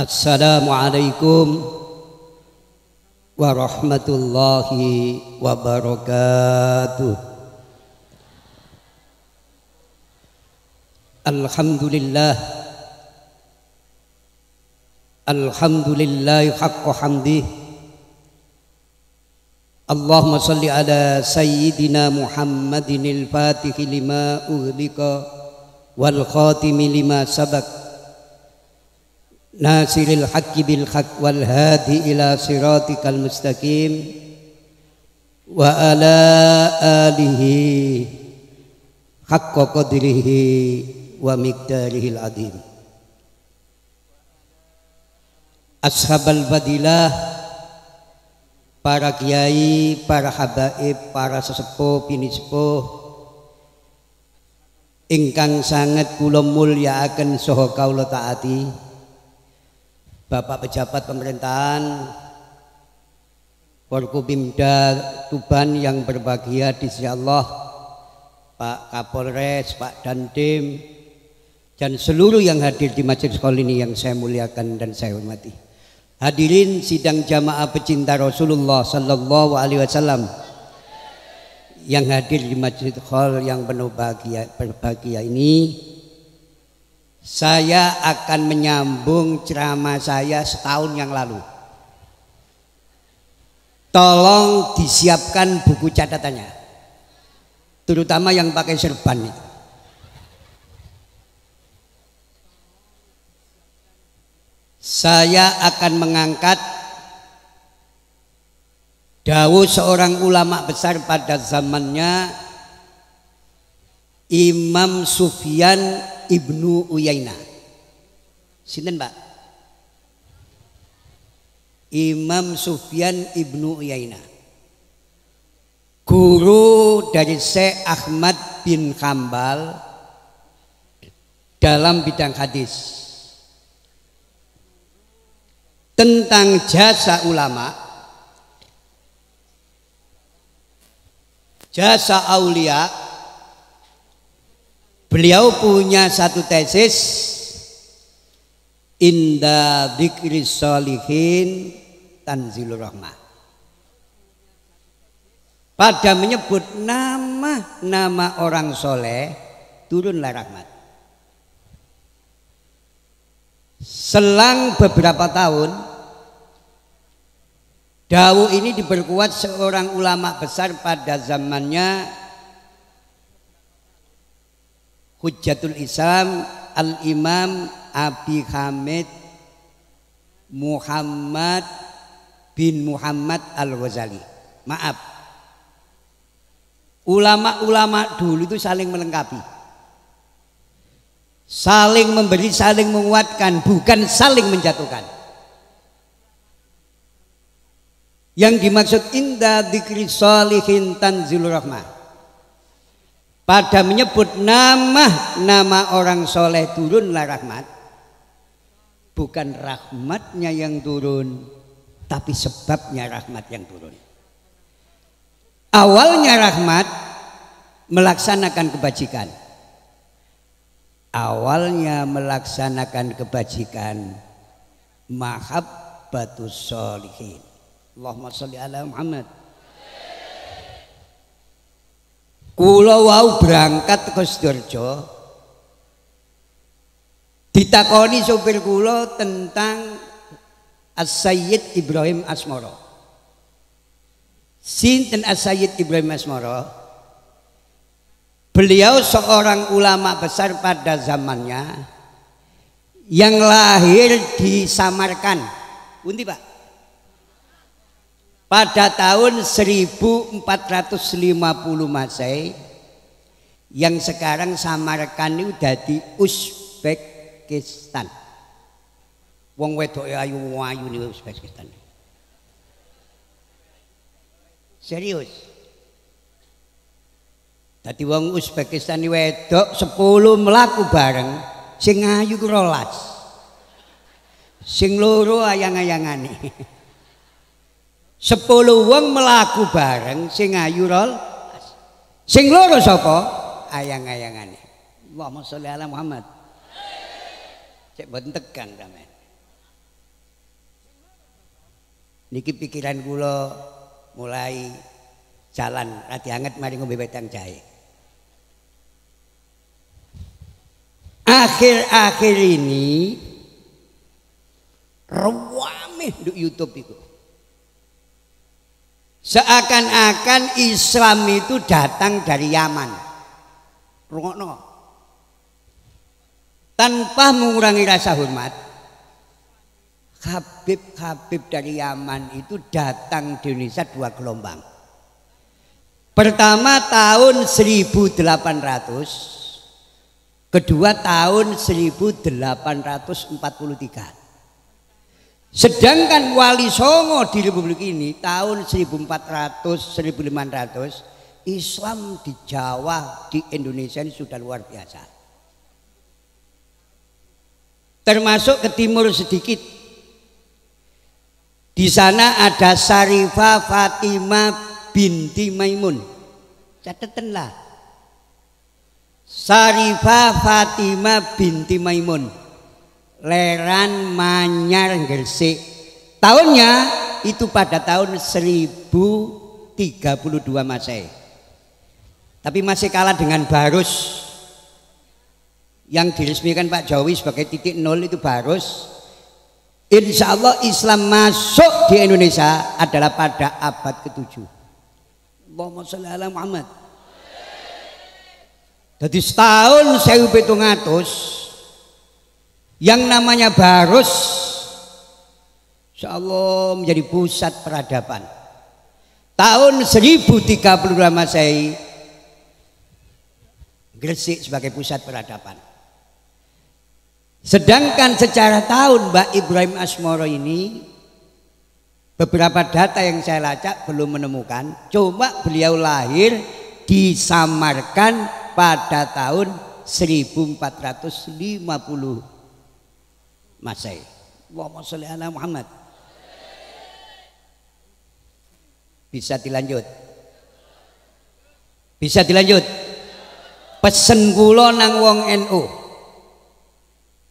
Assalamualaikum warahmatullahi wabarakatuh. Alhamdulillah. Alhamdulillah haqqa hamdih Allahumma salli ala sayyidina Muhammadin al-fatih lima uhlika wal khatimi lima sabak Nasiril haqqi bil haqq wal hadi ila siratikal mustaqim. Wa ala alihi haqqa qadrihi wa miqdarihil adim. Ashabal badilah para kiai, para habaib, para sesepuh, pinisepuh ingkang sangat kula mulyakaken saha kaula taati. Bapak pejabat pemerintahan Forkopimda Tuban yang berbahagia di sisi Allah Pak Kapolres, Pak Dandim dan seluruh yang hadir di majelis sekolah ini yang saya muliakan dan saya hormati. Hadirin sidang jamaah pecinta Rasulullah sallallahu alaihi wasallam yang hadir di majelis hall yang penuh bahagia berbahagia ini saya akan menyambung ceramah saya setahun yang lalu. Tolong disiapkan buku catatannya. Terutama yang pakai serban itu. Saya akan mengangkat dawuh seorang ulama besar pada zamannya Imam Sufyan Ibnu Uyainah. Sinten, Pak? Imam Sufyan Ibnu Uyainah. Guru dari Syekh Ahmad bin Kambal dalam bidang hadis tentang jasa ulama jasa aulia Beliau punya satu tesis Inda dzikri solihin tanzilur rahmah. Pada menyebut nama-nama orang soleh turunlah rahmat. Selang beberapa tahun Dawu ini diperkuat seorang ulama besar pada zamannya Hujjatul Islam Al-Imam Abi Hamid Muhammad bin Muhammad Al-Ghazali. Maaf. Ulama-ulama dulu itu saling melengkapi. Saling memberi, saling menguatkan, bukan saling menjatuhkan. Yang dimaksud indah dikri salihin tanzilur rahmah pada menyebut nama nama orang soleh turunlah rahmat. Bukan rahmatnya yang turun tapi sebabnya rahmat yang turun. Awalnya rahmat melaksanakan kebajikan. Awalnya melaksanakan kebajikan mahabbatus solihin Allahumma sholli ala Muhammad Kula wau berangkat ke Sidoarjo ditakoni sopir kula tentang As-Sayyid Ibrahim Asmoro. Sinten As-Sayyid Ibrahim Asmoro? Beliau seorang ulama besar pada zamannya yang lahir di Samarkan. Undi Pak? Pada tahun 1450 Masehi yang sekarang Samarkand itu dari Uzbekistan. Wong wedok ayu ayu nih Uzbekistan. Serius. Tadi wong Uzbekistan wedok 10 melaku bareng sing ayu rolas. Sing loro ayang-ayangane. Sepuluh wong melaku bareng sing ayu rol. Sing loro sapa? Ayang-ayangane. Allahumma sholli ala Muhammad. Cek boten tekan sampean. niki pikiran kula mulai jalan radi anget mari ngombe wedang jahe akhir-akhir ini rawame di YouTube itu seakan-akan Islam itu datang dari Yaman rungokno tanpa mengurangi rasa hormat Habib-habib dari Yaman itu datang di Indonesia dua gelombang. Pertama tahun 1800, kedua tahun 1843. Sedangkan Wali Songo di Republik ini tahun 1400 1500 Islam di Jawa di Indonesia ini sudah luar biasa. Termasuk ke timur sedikit di sana ada Sarifah Fatimah binti Maimun. Catetanlah. Sarifah Fatimah binti Maimun. Leran Manyar Gresik. Tahunnya itu pada tahun 1032 Masehi. Tapi masih kalah dengan Barus yang diresmikan Pak Jokowi sebagai titik nol itu Barus Insya Allah Islam masuk di Indonesia adalah pada abad ke-7. Allahumma sholli ala Muhammad. Jadi setahun saya ngatus yang namanya Barus Insya menjadi pusat peradaban. Tahun 1032 Masehi Gresik sebagai pusat peradaban. Sedangkan secara tahun Mbak Ibrahim Asmoro ini beberapa data yang saya lacak belum menemukan. Cuma beliau lahir disamarkan pada tahun 1450 Masehi. Allahumma sholli ala Muhammad. Bisa dilanjut. Bisa dilanjut. Pesen kula nang wong NU.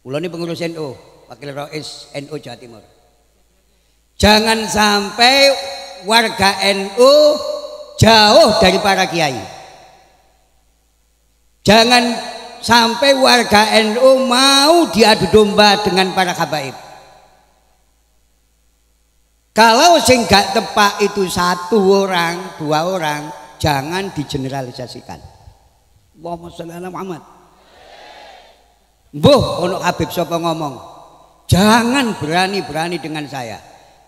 Kula ini pengurus NU, wakil Rais NU Jawa Timur. Jangan sampai warga NU jauh dari para kiai. Jangan sampai warga NU mau diadu domba dengan para habaib. Kalau sing gak tepak itu satu orang, dua orang, jangan digeneralisasikan. Allahumma sholli Muhammad. Ono Habib sapa ngomong. Jangan berani-berani dengan saya.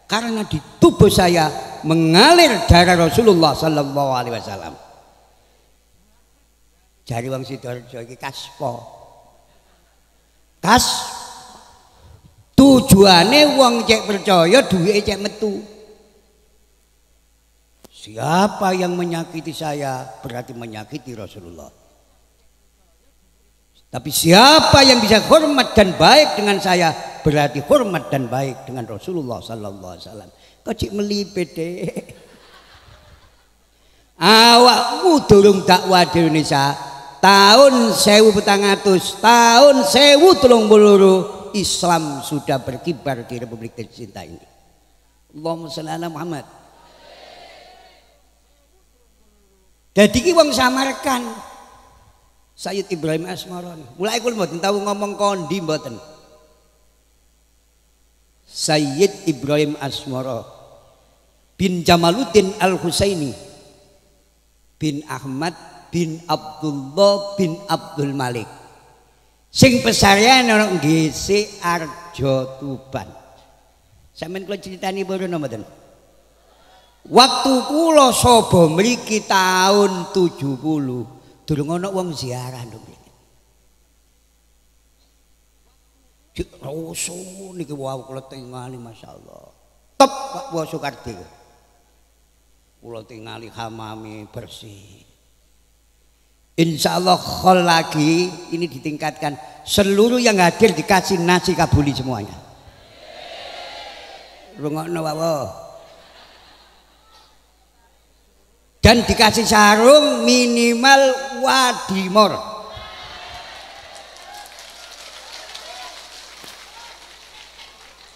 Karena di tubuh saya mengalir darah Rasulullah sallallahu alaihi wasallam. Jari wong Sidoarjo iki kaspo. Kas tujuane wong cek percaya duwike cek metu. Siapa yang menyakiti saya berarti menyakiti Rasulullah. Tapi siapa yang bisa hormat dan baik dengan saya berarti hormat dan baik dengan Rasulullah sallallahu alaihi wasallam. Kok cik melipet deh. Awakmu durung dakwah di Indonesia tahun 1400 tahun 1030 Islam sudah berkibar di Republik tercinta ini. Allahumma sholli ala Muhammad. Jadi ki wong samarkan Sayyid Ibrahim Asmaron. Mulai kula mboten tahu ngomong kondi mboten. Sayyid Ibrahim Asmara bin Jamaluddin Al Husaini bin Ahmad bin Abdullah bin Abdul Malik. Sing pesarian ana GC Arjo Tuban. Sampeyan kula critani boten mboten? Waktu kula sapa mriki tahun 70 Durung ana wong ziarah nduk. Cik roso niki wau kula tingali masyaallah. Top Pak Soekardi. Kula tingali hamami bersih. Insya Allah khol lagi ini ditingkatkan seluruh yang hadir dikasih nasi kabuli semuanya. Dan dikasih sarung minimal wadimor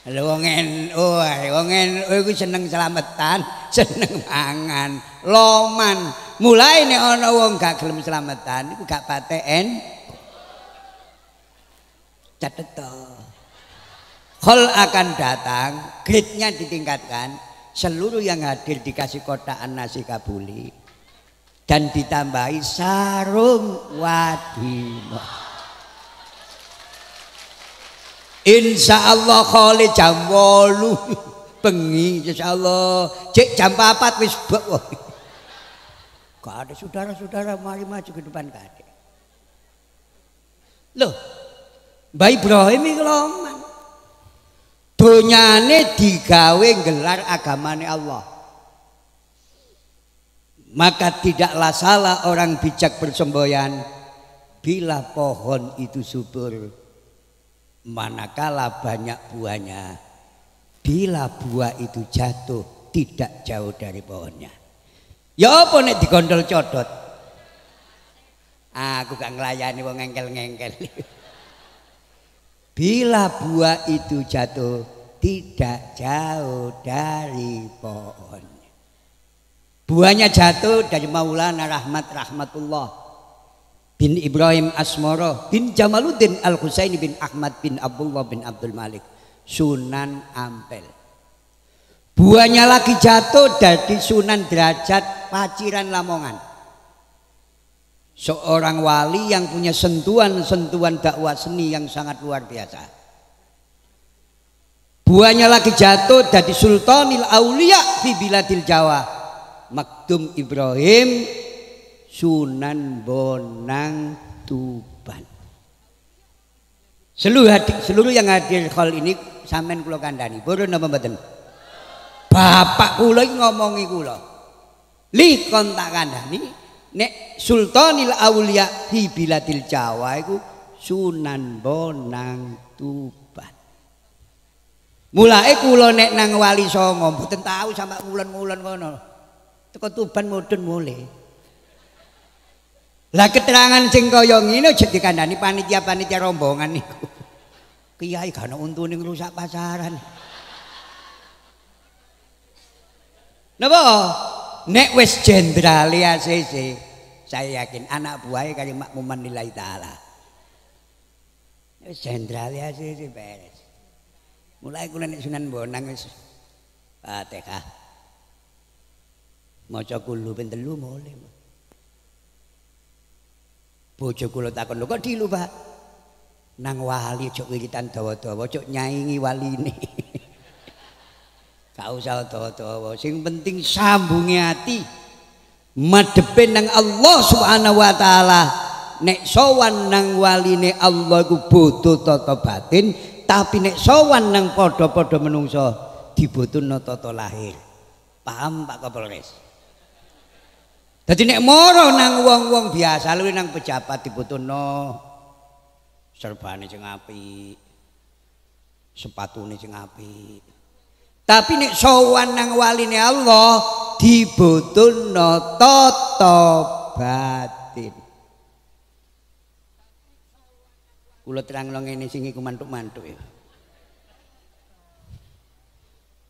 Lha wong NU iku seneng slametan, seneng mangan, loman. Mulai nek ana wong gak gelem slametan iku gak paten. Catet to. Hol akan datang, grade-nya ditingkatkan, seluruh yang hadir dikasih kotaan nasi kabuli dan ditambahi sarung wadimah. Insya Allah kali jam walu bengi Insya Allah cek jam 4 wis Gak ada saudara-saudara mari maju ke depan gak ada. Loh, Mbak Ibrahim ini loman. Donyane digawe gelar agamane Allah. Maka tidaklah salah orang bijak bersemboyan bila pohon itu subur manakala banyak buahnya bila buah itu jatuh tidak jauh dari pohonnya ya apa nek digondol codot? Aku gak ngelayani wong ngengkel-ngengkel bila buah itu jatuh tidak jauh dari pohonnya buahnya jatuh dari Maulana Rahmat Rahmatullah bin Ibrahim Asmoro bin Jamaluddin Al Husaini bin Ahmad bin Abdullah bin Abdul Malik. Sunan Ampel buahnya lagi jatuh dari Sunan Derajat Paciran Lamongan seorang wali yang punya sentuhan-sentuhan dakwah seni yang sangat luar biasa buahnya lagi jatuh dari Sultanil Aulia di Biladil Jawa Makdum Ibrahim Sunan Bonang Tuban. Seluruh hadir, seluruh yang hadir hal ini sampean kula kandhani. Purun napa mboten? Bapak kula iki ngomongi kula. Li kon tak kandhani nek Sultanil Aulia di Biladil Jawa iku Sunan Bonang Tuban. Mulai kula nek nang Wali Songo mboten tahu sampe wulan-wulan ngono. Teko Tuban mudun mulai. Lah keterangan sing kaya ngene aja dikandani panitia-panitia rombongan niku. Kiai gak ono untune ngrusak pasaran. Napa? Nek wis jenderal ACC, saya yakin anak buahnya kali makmuman nilai taala. Wis jenderal ACC beres. Mulai kula nek Sunan Bonang wis Fatihah. Maca kulo ben telu mulai. Bojo kula takon lho kok dilu, Pak? Nang wali cok wiritan dawa-dawa cok nyaingi waline. Gak usah dawa-dawa, sing penting sambungi hati. Madepe nang Allah Subhanahu wa taala. Nek sowan nang waline Allah iku bodho tata batin, tapi nek sowan nang padha-padha menungso dibutuhno tata lahir. Paham Pak Kapolres? Dadi nek moro nang wong-wong biasa luwih nang pejabat dibutuhno serbane sing apik. Sepatune sing apik. Tapi nek sowan nang waline Allah dibutuhno tata batin. Kula terangno ngene sing iku mantuk-mantuk ya.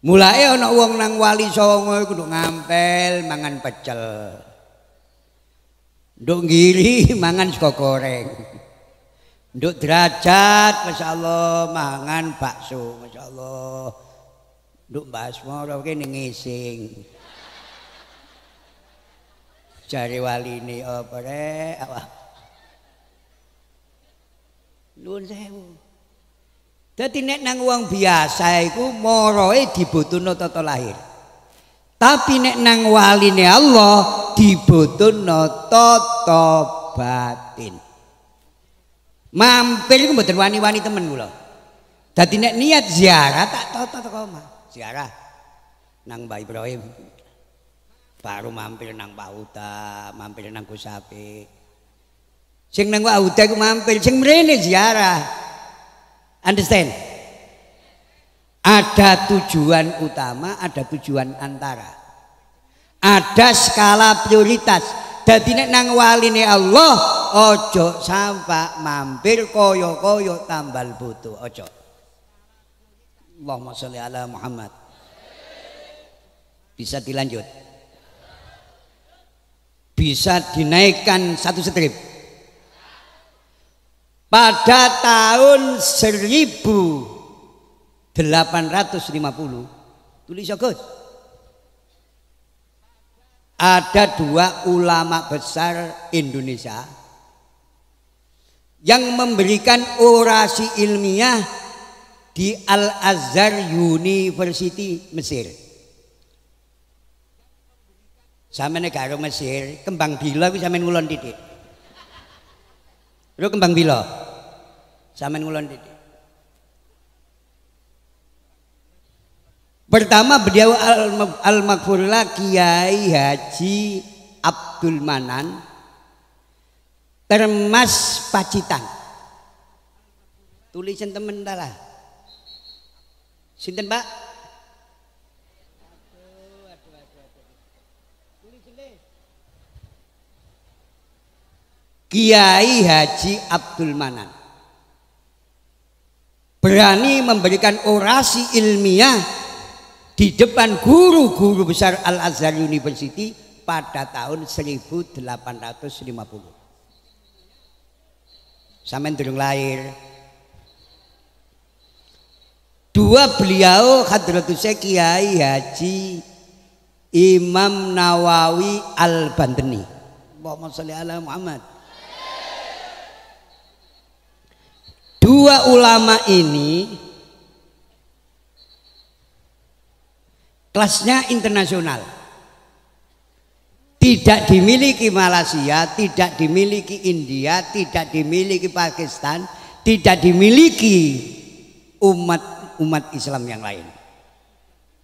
Mulai ana wong nang wali songo iku ngampel mangan pecel. Nduk ngiri mangan sego goreng. Nduk derajat masyaallah mangan bakso masyaallah. Nduk basmara kene ngising. Jare waline apa rek? Nuwun sewu. Dadi nek nang wong biasa iku moroe dibutuhno tata lahir. Tapi nek nang waline Allah dibutuhno tata batin. Mampir iku mboten wani-wani temen kula. Dadi nek niat ziarah tak tata teko. Ziarah nang Mbah Ibrahim. Baru mampir nang Pak Uta, mampir nang Gus Apik. Sing nang Pak Uta iku mampir, sing mrene ziarah. Understand? Ada tujuan utama, ada tujuan antara ada skala prioritas jadi nek nang waline Allah ojo sampai mampir koyo koyo tambal butuh ojo Allahumma sholli ala Muhammad. Bisa dilanjut. Bisa dinaikkan satu strip. Pada tahun 1850 tulis Gus. Ada dua ulama besar Indonesia yang memberikan orasi ilmiah di Al-Azhar University Mesir. Sama negara Mesir, kembang bila bisa main ngulon titik. Lu kembang bila, sama ngulon titik. Pertama beliau Al-Maghfurullah Kiai Haji Abdul Manan Termas Pacitan. Tulisan temen lah. Sinten, Pak? Kiai Haji Abdul Manan berani memberikan orasi ilmiah di depan guru-guru besar Al Azhar University pada tahun 1850. Sampai durung lahir, Dua beliau Hadratus Kiai Haji Imam Nawawi Al-Banteni. Allahumma sholli ala Muhammad. Dua ulama ini kelasnya internasional. Tidak dimiliki Malaysia, tidak dimiliki India, tidak dimiliki Pakistan, tidak dimiliki umat umat Islam yang lain.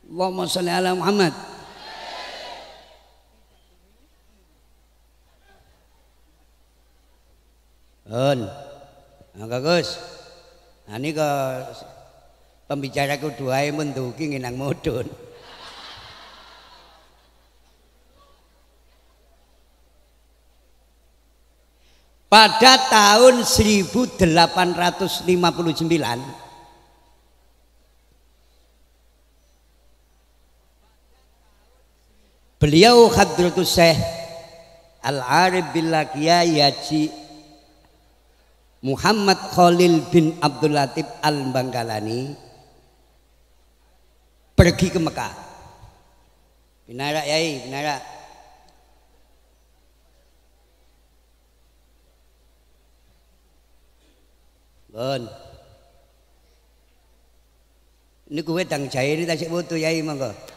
Allahumma sholli ala Muhammad. On. Nah, Gus. Nah, ini ke pembicara kedua yang menduki nginang mudun. Pada tahun 1859 Beliau Hadratus Syekh Al-Arif Billah Kiai Haji Muhammad Khalil bin Abdul Latif Al-Bangkalani pergi ke Mekah. Binara yai, binara. Bon. Ini gue tang cair ini tak butuh yai monggo.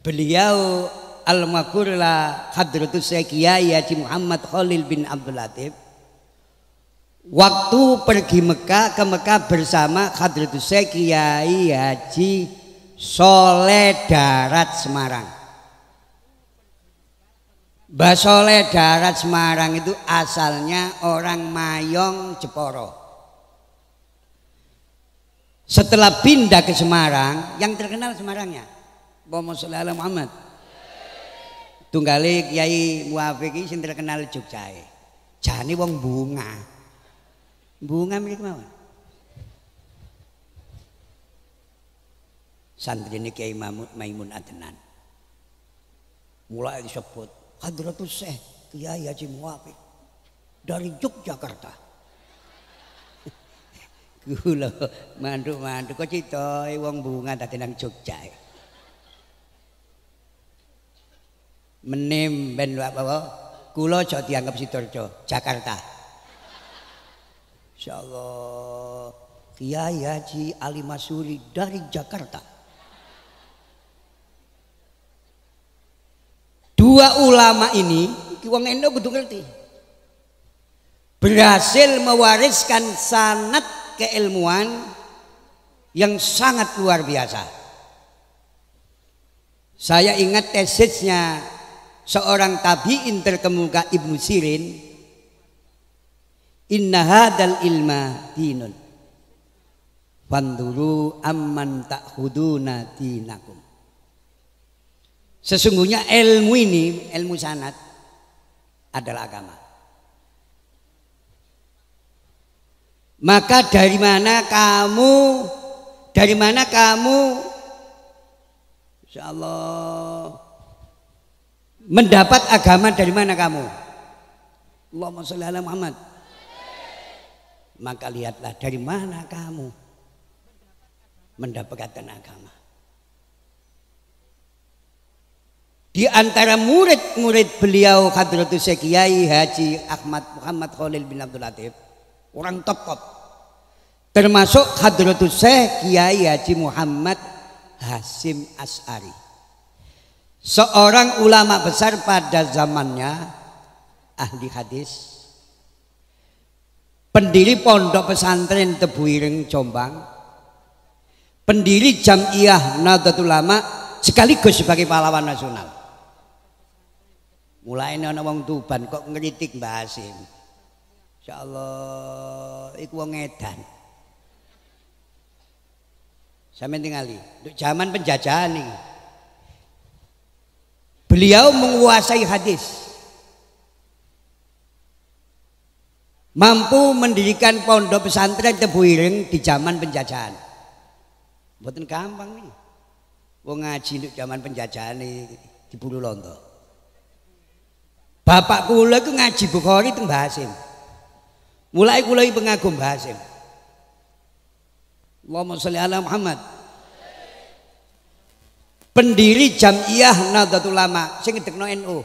Beliau Al-Makurla Hadratus Kiai Haji Muhammad Khalil bin Abdul Latif. Waktu pergi Mekah ke Mekah bersama Hadratus Kiai Haji Soleh Darat Semarang. Mbah Soleh Darat Semarang itu asalnya orang Mayong Jeporo. Setelah pindah ke Semarang yang terkenal Semarangnya Allahumma sholli ala Muhammad. Tunggale Kiai Muafik iki sing terkenal Jogjae. Jane wong bunga. Bunga milik mawon. Santrine Kiai Mahmud Maimun Adnan. Mulai disebut Hadratus Syekh Kiai Haji Muafik dari Yogyakarta. Kula mandu-mandu kok cita wong bunga dadi nang Jogja. Menim ben bawa kula aja dianggap Sidoarjo Jakarta. Insyaallah. Kiai Haji Ali Masuri dari Jakarta. Dua ulama ini wong endo kudu ngerti. Berhasil mewariskan sanat keilmuan yang sangat luar biasa. Saya ingat tesisnya seorang tabi'in terkemuka Ibnu Sirin inna hadal ilma dinun Fanduru amman ta'khuduna dinakum. Sesungguhnya ilmu ini, ilmu sanat adalah agama. Maka dari mana kamu dari mana kamu Insya Allah mendapat agama dari mana kamu? Allahumma sholli ala Muhammad. Maka lihatlah dari mana kamu mendapatkan agama. Di antara murid-murid beliau Hadratus Kiai Haji Ahmad Muhammad Khalil bin Abdul Latif, orang top-top. Termasuk Hadratus Kiai Haji Muhammad Hasim As'ari. Seorang ulama besar pada zamannya ahli hadis. Pendiri pondok pesantren Tebuireng Jombang. Pendiri Jamiah Nahdlatul Ulama sekaligus sebagai pahlawan nasional. Mulai ana wong Tuban kok ngeritik Mbah Hasim insyaallah iku wong edan. Sampean tingali untuk zaman penjajahan ini beliau menguasai hadis mampu mendirikan pondok pesantren Tebuireng di zaman penjajahan. Buatan gampang nih. Wong ngaji untuk zaman penjajahan nih di Bulu Londo. Bapak kula itu ngaji Bukhari teng Basim. Mulai kula pengagum Basim. Allahumma sholli ala Muhammad. Pendiri Jamiah Nahdlatul Ulama sing ngedekno NU.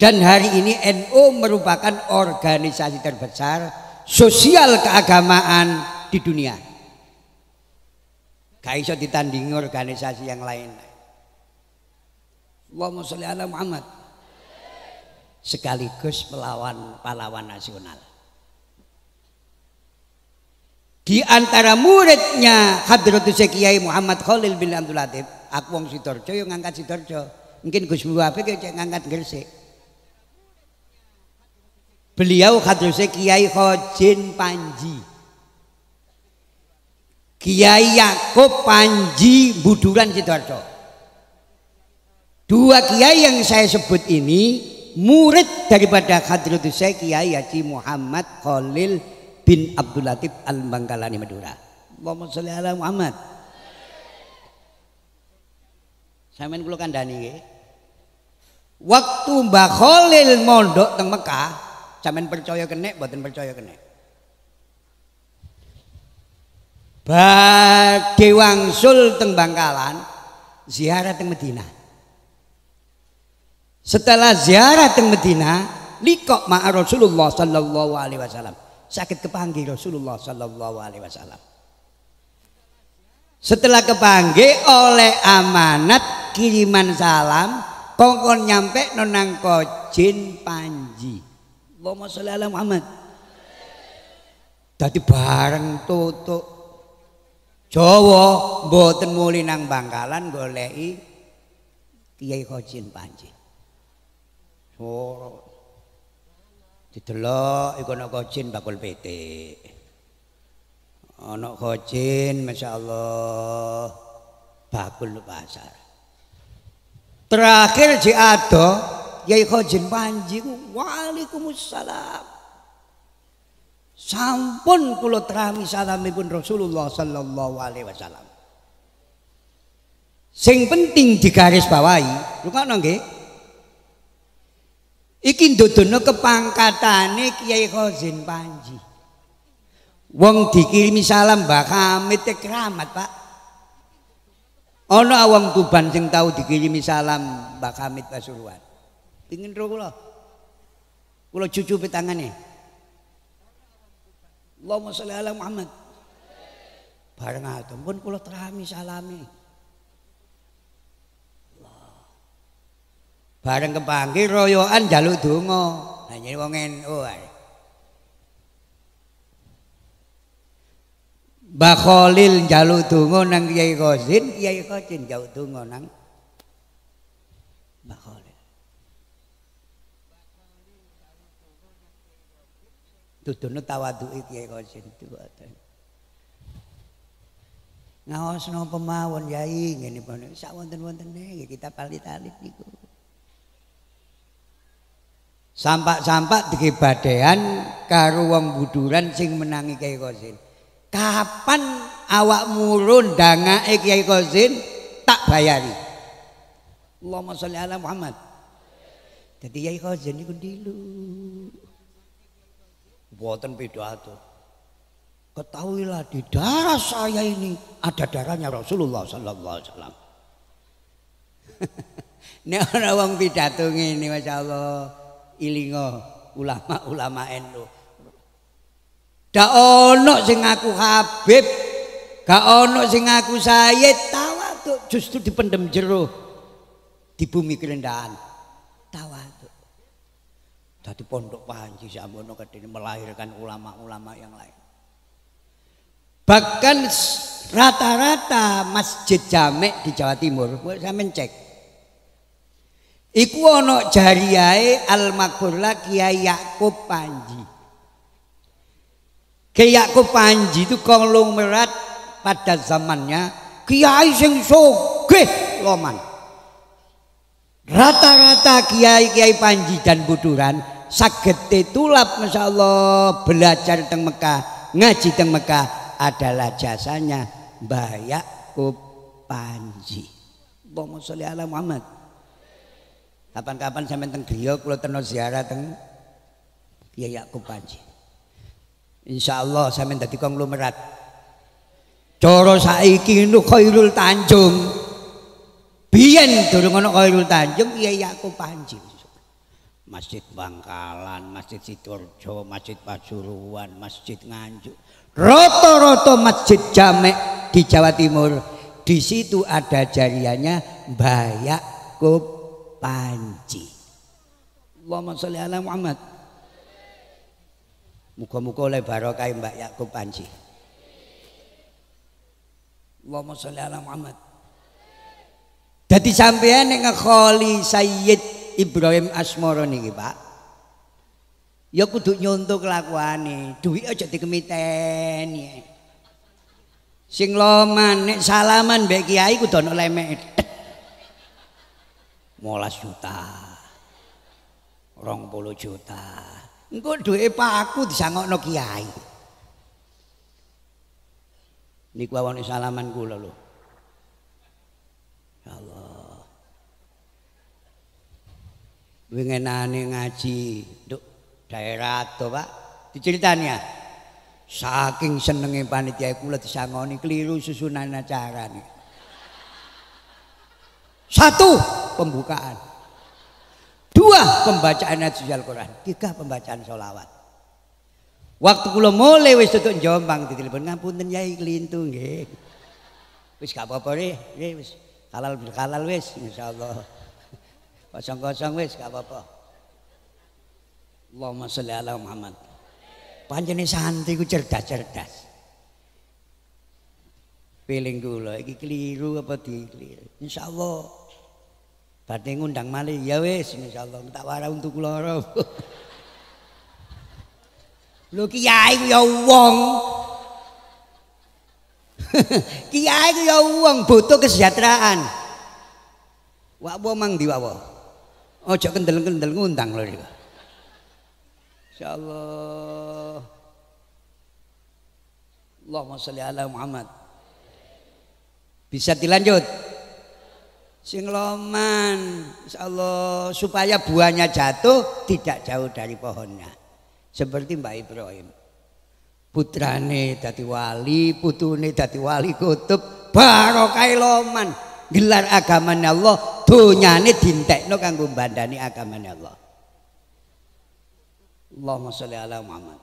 Dan hari ini NU merupakan organisasi terbesar sosial keagamaan di dunia. Gak iso ditandingi organisasi yang lain. Allahumma sholli ala Muhammad. Sekaligus melawan pahlawan nasional. Di antara muridnya Hadratus Kiai Muhammad Khalil bin Abdul Latif, aku wong Sidoarjo yang ngangkat Sidoarjo. Mungkin Gus Muhammad cek ngangkat Gresik. Beliau hadrusnya Kiai Khojin Panji. Kiai Yakob Panji Buduran Sidoarjo. Dua kiai yang saya sebut ini murid daripada Hadratus Kiai Haji Muhammad Khalil bin Abdul Latif Al-Bangkalani Madura. Allahumma Muhammad. Sampeyan kula kandhani nggih. Waktu Mbah Khalil mondok teng Mekah, Sampeyan percaya kene, mboten percaya kene. Badhe wangsul teng Bangkalan, ziarah teng Medina. Setelah ziarah teng Medina, likok ma Rasulullah sallallahu alaihi wasallam. Sakit kepanggil Rasulullah sallallahu alaihi wasallam. Setelah kepanggil oleh amanat kiriman salam, kongkon nyampe nonang kojin panji. Allahumma sholli ala Muhammad. Dadi bareng tutuk Jawa mboten muli nang Bangkalan goleki Kiai Khojin Panji. Oh. Didelok iku ana Khojin bakul PT. Ana Khojin masyaallah bakul pasar. Terakhir di ado Yai Khojin Panji Waalaikumsalam. Sampun kula terami salamipun Rasulullah sallallahu alaihi wasallam. Sing penting digaris bawahi, rungokno nggih. Iki ndodono kepangkatane Kiai Khozin Panji. Wong dikirimi salam Mbak Hamid keramat, Pak. Ana wong Tuban sing tahu dikirimi salam Mbak Hamid Pasuruan. Pingin roh kula. Kula cucupi tangane. Allahumma sholli ala Muhammad. Bareng atom pun kula terami salami. Bareng kepanggih royokan jaluk donga. Lah nyene wong NU ae. Mbah Khalil njaluk donga nang Kiai Qasin, Kiai Qasin njaluk donga nang Mbah Khalil. Dudono tawaduke Kiai Qasin itu ngaosno pemawon yai ngene pun sak wonten-wontene kita palit-alit niku Sampak-sampak dikibadean karo wong buduran sing menangi Kiai Kosin. Kapan awak murun dangake Kiai Kosin tak bayari. Allahumma sholli ala Muhammad. Jadi Kiai Kosin niku. Buatan pidato. Ketahuilah di darah saya ini ada darahnya Rasulullah sallallahu alaihi wasallam. Nek ana wong pidato ngene masyaallah ilingo ulama-ulama NU. Dak ono sing ngaku Habib, gak ono sing ngaku Sayyid, tawaduk justru dipendem jero di bumi kerendahan. Tawaduk. Dadi pondok Panji samono kedene melahirkan ulama-ulama yang lain. Bahkan rata-rata masjid jamek di Jawa Timur, saya mencek Iku ana jariyae Al Maghfurlah Kiai Yakub Panji. Kiai Panji itu konglomerat pada zamannya kiai sing sugih loman. Rata-rata kiai-kiai Panji dan Buduran saged tetulap masyaallah belajar teng Mekah, ngaji teng Mekah adalah jasanya Mbah Yakub Panji. Allahumma ala Muhammad. Kapan-kapan sampean teng griya kula teno ziarah teng Kiai Yakub Panji. Insyaallah sampean dadi konglomerat. Cara saiki nu Khairul Tanjung. Biyen durung ana Khairul Tanjung Kiai Yakub Panji. Masjid Bangkalan, Masjid Sidoarjo, Masjid Pasuruan, Masjid Nganjuk. Rata-rata masjid jamek di Jawa Timur. Di situ ada jariannya Mbah Yakub panci. Allahumma sholli ala Muhammad. Muga-muga oleh barokah Mbak Yakub Panji. Allahumma sholli ala Muhammad. Jadi sampean nek ngekholi Sayyid Ibrahim Asmoro niki, Pak. Ya kudu nyontok kelakuane, duit aja dikemiteni. Sing loman nek salaman mbek kiai kudu ana lemek molas juta rong puluh juta engko duwe paku disangokno kiai. Niku awone salaman kula lho. Ya Allah. Wingenane ngaji nduk daerah to Pak. Diceritani ya. Saking senenge panitia kula disangoni keliru susunan acara nih satu pembukaan. Dua pembacaan ayat Al-Quran. Tiga pembacaan sholawat. Waktu kula mulai wis tutuk Jombang ditelepon ngapunten Yai kelintu nggih. Wis gak apa-apa nggih, wis halal bil halal wis insyaallah. Kosong-kosong wis gak apa-apa. Allahumma sholli ala Muhammad. Panjene santri ku cerdas-cerdas. Piling kula iki keliru apa di keliru. Insyaallah Badhe ngundang malih ya wis insyaallah tak wara untuk loro. Lho kiai ku ya wong. kiai ku ya wong butuh kesejahteraan. Wak apa mang di wawo. Ojo kendel-kendel ngundang lho. Insyaallah. Allahumma sholli ala Muhammad. Bisa dilanjut? Sing loman insyaallah supaya buahnya jatuh tidak jauh dari pohonnya. Seperti Mbak Ibrahim. Putrane dadi wali putune dadi wali kutub barokah loman. Gelar agamanya Allah donyane dintekno kanggo bandani agamanya Allah. Allahumma sholli ala Muhammad.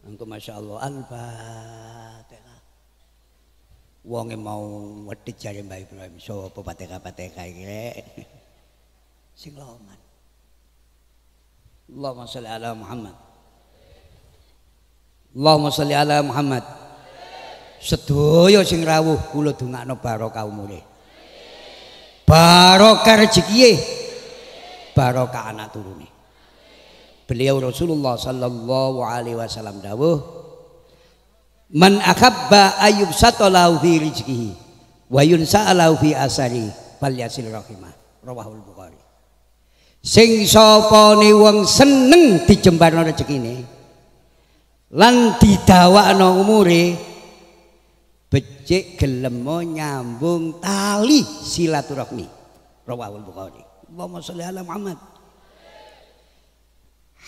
Engkau Masya Allah Al-Fatihah wonge mau wedhit jare Mbah Ibrahim sapa pateka-pateka iki sing loman. Allahumma sholli ala Muhammad. Allahumma sholli ala Muhammad. Sedaya sing rawuh kula dongakno barokah umure. Barokah rezekiye barokah anak turune. Beliau Rasulullah sallallahu alaihi wasallam dawuh Man akhabba ayub satolahu fi rizkihi wa yunsa'alahu fi asari falyasil rahimah. Rawahul Bukhari. Sing sapane wong seneng dijembarno rezekine lan didawakno umure becik gelem nyambung tali silaturahmi. Rawahul Bukhari. Allahumma sholli ala Muhammad.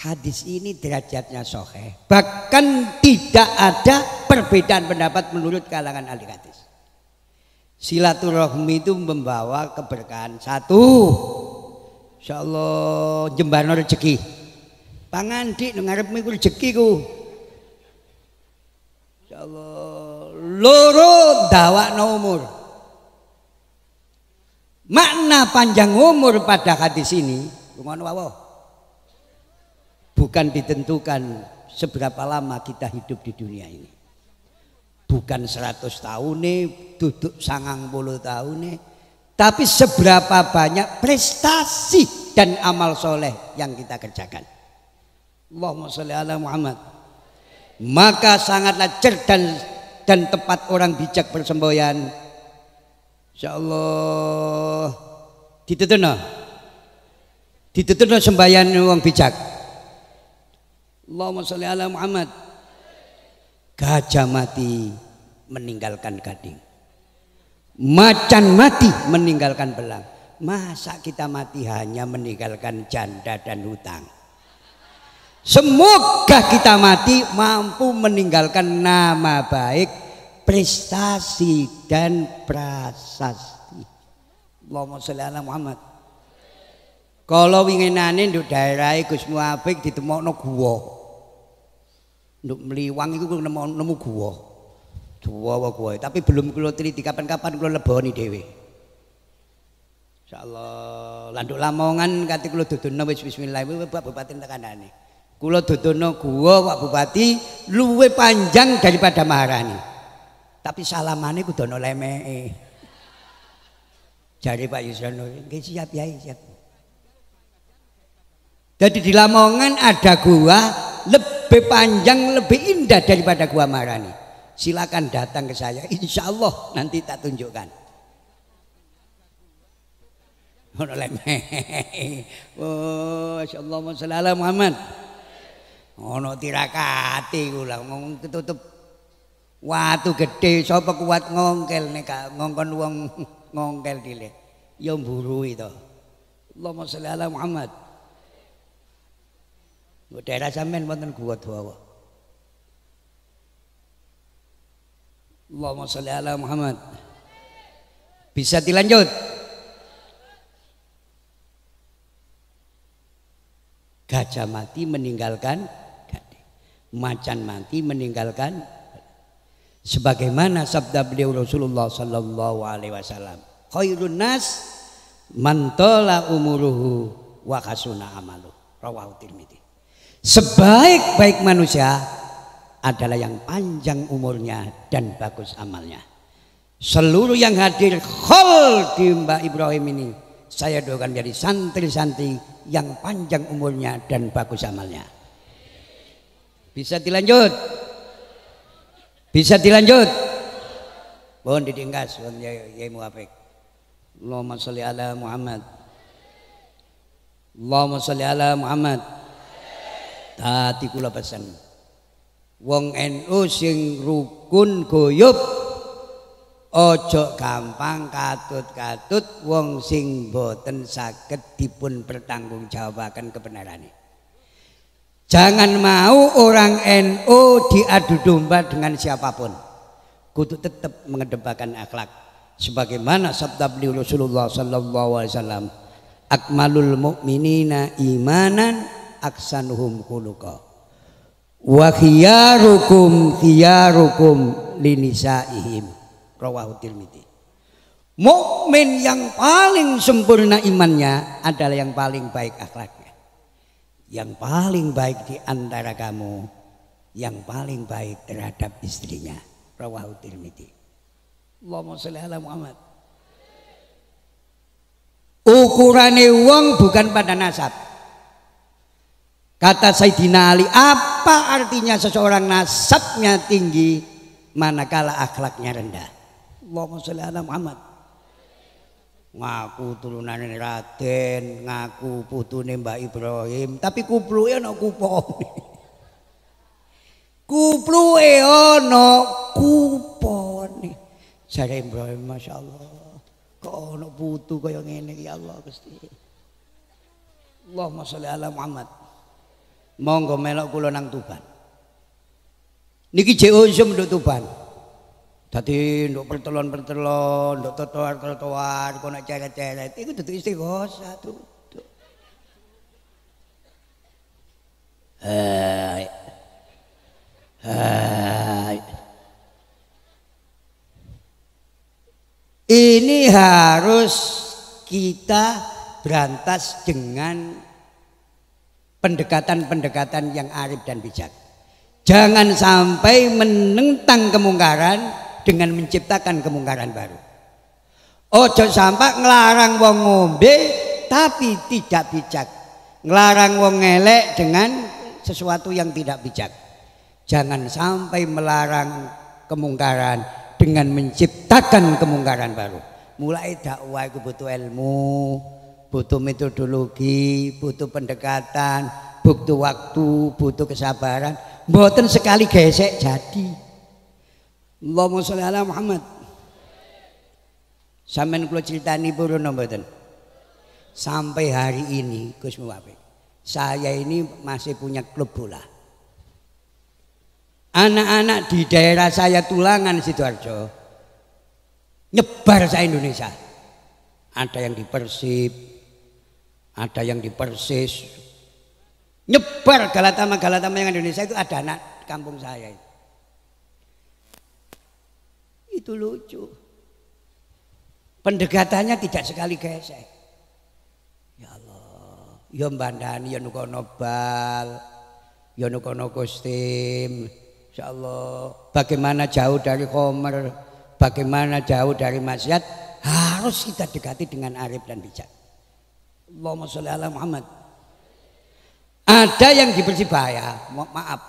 Hadis ini derajatnya soheh. Bahkan tidak ada perbedaan pendapat menurut kalangan ahli hadis. Silaturahmi itu membawa keberkahan. Satu, insya Allah jembar rezeki. Pangan di ngarepmu iku rezeki ku. Insya Allah loro no umur. Makna panjang umur pada hadis ini, ngono wae bukan ditentukan seberapa lama kita hidup di dunia ini. Bukan 100 tahun nih, duduk sangang puluh tahun nih, tapi seberapa banyak prestasi dan amal soleh yang kita kerjakan. Allahumma sholli ala Muhammad. Maka sangatlah cerdas dan tepat orang bijak bersemboyan. Insya Allah ditutuno. Ditutuno sembayan orang bijak. Allahumma sholli ala Muhammad. Gajah mati meninggalkan gading. Macan mati meninggalkan belang. Masa kita mati hanya meninggalkan janda dan hutang. Semoga kita mati mampu meninggalkan nama baik, prestasi dan prasasti. Allahumma sholli ala Muhammad. Kalau winginane nduk daerah Gus Muafik ditemokno gua. Nduk meliwang itu nemu, nemu gua. Gua gua, tapi belum kula teliti kapan-kapan kula leboni dhewe. Insyaallah landuk Lamongan kate kula dudono wis bismillah Pak Bupati tekanane. Kula dudono gua Pak Bupati luwe panjang daripada Maharani. Tapi salamane kudu ana lemeke. Jare Pak Yusrono, nggih siap ya, siap. Jadi di Lamongan ada gua lebih panjang, lebih indah daripada Gua Marani. Silakan datang ke saya, insya Allah nanti tak tunjukkan. Oh, insya Allah Muhammad. Ono tirakati kula ngomong ketutup watu gede sapa kuat ngongkel nek ngongkon wong ngongkel dile. Ya mburu itu. Allahumma sholli ala Muhammad. Daerah sampean wonten gua dawa. Allahumma sholli ala Muhammad. Bisa dilanjut? Gajah mati meninggalkan macan mati meninggalkan sebagaimana sabda beliau Rasulullah sallallahu alaihi wasallam khairun nas man umuruhu wa kasuna amalu rawahu tirmidzi Sebaik-baik manusia adalah yang panjang umurnya dan bagus amalnya. Seluruh yang hadir khol di Mbak Ibrahim ini saya doakan jadi santri-santri yang panjang umurnya dan bagus amalnya. Bisa dilanjut? Bisa dilanjut? Mohon didingkas, mohon ya muafik. Allahumma salli ala Muhammad. Allahumma salli ala Muhammad. Tadi kula pesen. Wong NU sing rukun goyub ojo gampang katut-katut wong sing boten saged dipun pertanggungjawabaken kebenarannya. Jangan mau orang NU diadu domba dengan siapa pun. Kudu tetap mengedepankan akhlak. Sebagaimana sabda beliau Rasulullah sallallahu alaihi wasallam, akmalul mu'minina imanan aksanuhum khuluqa. Wa khiyarukum khiyarukum linisaihim. Rawahu tirmidzi. Mukmin yang paling sempurna imannya adalah yang paling baik akhlaknya. Yang paling baik di antara kamu yang paling baik terhadap istrinya. Rawahu tirmidzi. Allahumma sholli ala Muhammad. Ukurane wong bukan pada nasab Kata Sayyidina Ali, apa artinya seseorang nasabnya tinggi manakala akhlaknya rendah. Allahumma sholli ala Muhammad. Ngaku turunan Raden, ngaku putune Mbak Ibrahim, tapi kupluke ana kupone. Kupluke ana kupone. Jare Ibrahim masyaallah. Kok ana putu kaya ngene ya Allah Gusti. Allahumma sholli ala Muhammad. Monggo melok kula nang Tuban. Niki jek usum nduk Tuban. Dadi nduk pertelon-pertelon, nduk trotoar-trotoar, kok nek ceret-ceret iku dudu istighosah tuh. Hai. Hai. Ini harus kita berantas dengan pendekatan-pendekatan yang arif dan bijak. Jangan sampai menentang kemungkaran dengan menciptakan kemungkaran baru. Ojo sampai ngelarang wong ngombe tapi tidak bijak. Ngelarang wong ngelek dengan sesuatu yang tidak bijak. Jangan sampai melarang kemungkaran dengan menciptakan kemungkaran baru. Mulai dakwah itu butuh ilmu, butuh metodologi, butuh pendekatan, butuh waktu, butuh kesabaran. Mboten sekali gesek jadi. Allahumma sholli ala Muhammad. Sampeyan kula critani purun mboten? Sampai hari ini Gus Muwafik, saya ini masih punya klub bola. Anak-anak di daerah saya Tulangan Sidoarjo nyebar saya Indonesia. Ada yang di Persib, ada yang di Persis. Nyebar Galatama Galatama yang Indonesia itu ada anak kampung saya itu. Itu lucu. Pendekatannya tidak sekali gesek. Ya Allah, ya mbandani ya nukono bal, ya nukono kostum. Insya Allah, bagaimana jauh dari komer, bagaimana jauh dari maksiat, harus kita dekati dengan arif dan bijak. Allahumma sholli ala Muhammad. Ada yang di Persibaya, maaf,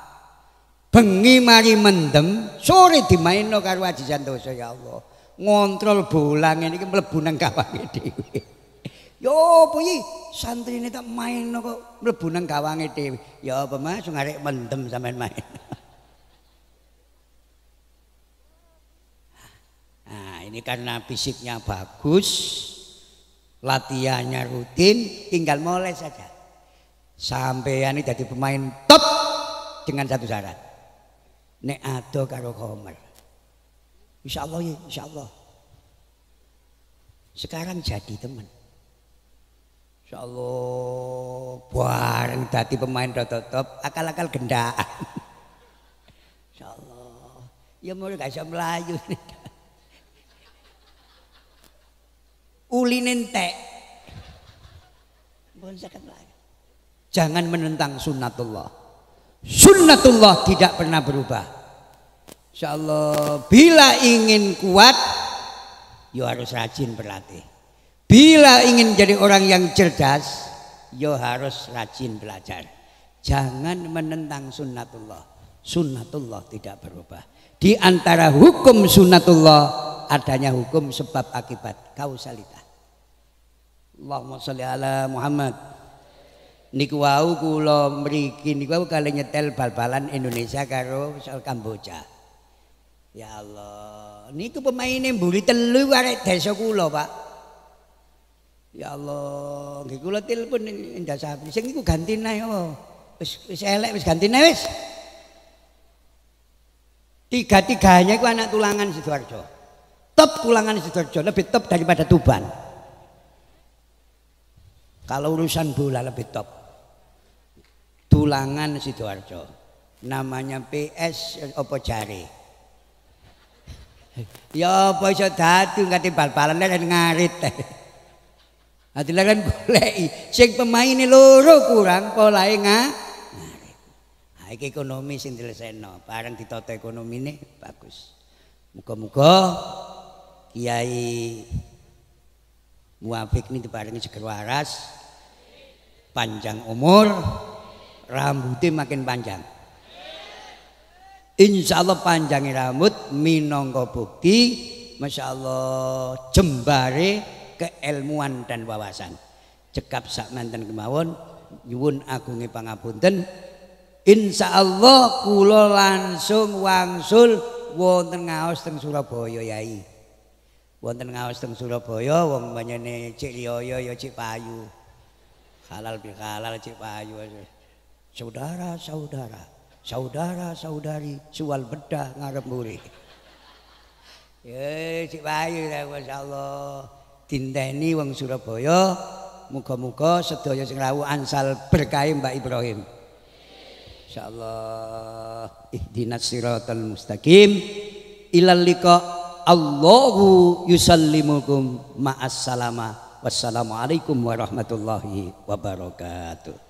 bengi mari mendem sore dimainno karo Haji Santoso ya Allah. Ngontrol bolang ini mlebu nang gawange dhewe. Yo iki? Santrine tak maino kok mlebu nang gawange dhewe. Ya apa Mas? Ngarek mendem sampean main. Nah, ini karena fisiknya bagus, latihannya rutin, tinggal mulai saja. Sampai ini jadi pemain top dengan satu syarat nek ado karo Komar. Insyaallah ya, insyaallah. Sekarang jadi teman. Insyaallah bareng dadi pemain top akal-akal gendaan. Insyaallah. Ya mau gak iso melayu. Ulin entek. Jangan menentang sunnatullah. Sunnatullah tidak pernah berubah. Insya Allah bila ingin kuat, yo harus rajin berlatih. Bila ingin jadi orang yang cerdas, yo harus rajin belajar. Jangan menentang sunnatullah. Sunnatullah tidak berubah. Di antara hukum sunnatullah adanya hukum sebab akibat kausalitas. Allahumma salli ala Muhammad niku wau kula mriki niku wau kali nyetel bal-balan Indonesia karo soal Kamboja. Ya Allah, niku pemaine mburi telu arek desa kula, Pak. Ya Allah, nggih kula telepon Indah Sapri. Sing niku gantine yo. Wis wis elek wis gantine wis. Tiga-tiganya itu anak tulangan Sidoarjo. Top tulangan Sidoarjo lebih top daripada Tuban. Kalau urusan bola lebih top. Tulangan Sidoarjo. Namanya PS apa jari? Ya apa iso dadi ngati bal-balan lan ngarit. Ati kan goleki sing pemaine loro kurang polahe ngarit. Ha iki ekonomi sing dilesekno, bareng ditata ekonomine bagus. Muga-muga Kiai Muafik ini diparingi seger waras, panjang umur, rambutnya makin panjang. Insya Allah panjangnya rambut minangka bukti Masya Allah jembare keilmuan dan wawasan. Cekap sak manten kemawon nyuwun agunge pangapunten. Insya Allah kula langsung wangsul wonten ngaos teng Surabaya yai wonten ngaos teng Surabaya wong banyane Cik Liyoyo ya Cik Payu halal bi halal Cik Payu saudara-saudara saudara-saudari sual bedah ngarep muri. Ya, Cik Bayu lah masyaallah. Dinteni wong Surabaya, muga-muga sedaya sing rawuh ansal berkah Mbak Ibrahim. Insyaallah ihdinas siratal mustaqim ilal liqa Allahu yusallimukum ma'as salama wassalamualaikum warahmatullahi wabarakatuh